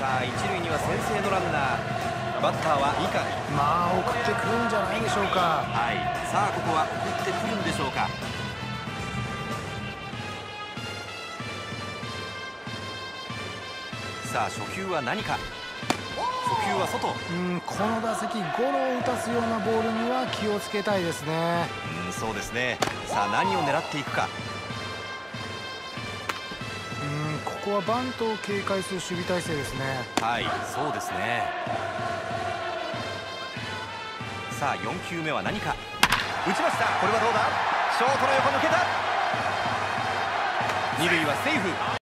さあ一塁には先制のランナー。バッターは三上まあ送ってくるんじゃないでしょうか。はい。さあここは送ってくるんでしょうか。さあ初球は何か。球は外。うんこの打席ゴロを打たすようなボールには気をつけたいですね。うんそうですね。さあ何を狙っていくか。うんここはバントを警戒する守備体制ですね。はいそうですね。さあ4球目は何か。打ちました。これはどうだ。ショートの横抜けた。二塁はセーフ